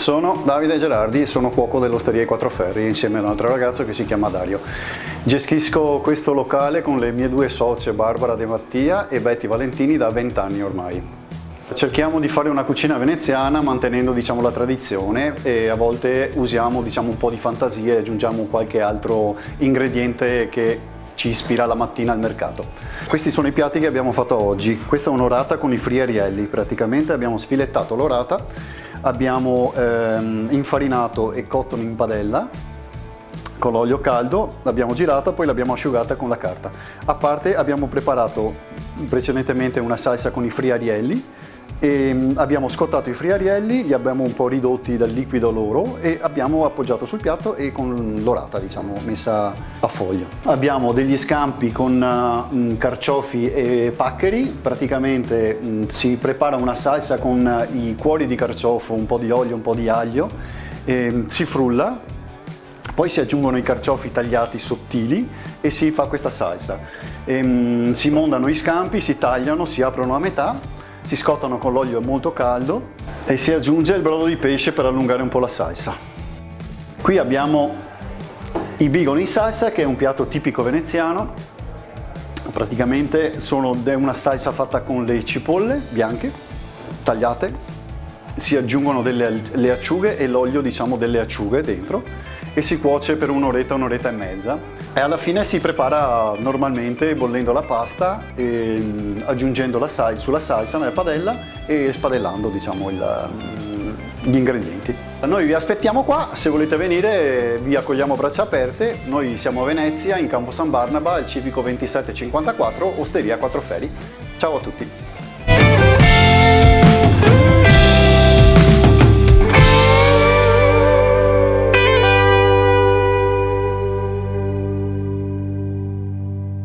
Sono Davide Gerardi e sono cuoco dell'Osteria ai Quattro Ferri insieme a un altro ragazzo che si chiama Dario. Gestisco questo locale con le mie due socie Barbara De Mattia e Betty Valentini da 20 anni ormai. Cerchiamo di fare una cucina veneziana mantenendo diciamo, la tradizione e a volte usiamo diciamo, un po' di fantasia e aggiungiamo qualche altro ingrediente che ci ispira la mattina al mercato. Questi sono i piatti che abbiamo fatto oggi. Questa è un'orata con i friarielli, praticamente abbiamo sfilettato l'orata abbiamo ehm, infarinato e cotto in padella con l'olio caldo, l'abbiamo girata, poi l'abbiamo asciugata con la carta. A parte abbiamo preparato precedentemente una salsa con i friarielli e mm, abbiamo scottato i friarielli, li abbiamo un po' ridotti dal liquido loro e abbiamo appoggiato sul piatto e con l'orata diciamo messa a foglio. Abbiamo degli scampi con uh, carciofi e paccheri, praticamente um, si prepara una salsa con uh, i cuori di carciofo, un po' di olio, un po' di aglio, e, si frulla, poi si aggiungono i carciofi tagliati sottili e si fa questa salsa. E, um, si mondano i scampi, si tagliano, si aprono a metà si scottano con l'olio molto caldo e si aggiunge il brodo di pesce per allungare un po' la salsa. Qui abbiamo i bigoni in salsa che è un piatto tipico veneziano, praticamente sono una salsa fatta con le cipolle bianche tagliate, si aggiungono delle le acciughe e l'olio diciamo delle acciughe dentro e si cuoce per un'oretta, un'oretta e mezza e alla fine si prepara normalmente bollendo la pasta e mm, aggiungendo la sal sulla salsa nella padella e spadellando diciamo, il, mm, gli ingredienti. Noi vi aspettiamo qua, se volete venire vi accogliamo a braccia aperte, noi siamo a Venezia in Campo San Barnaba, il civico 2754, Osteria Quattro Feri. Ciao a tutti!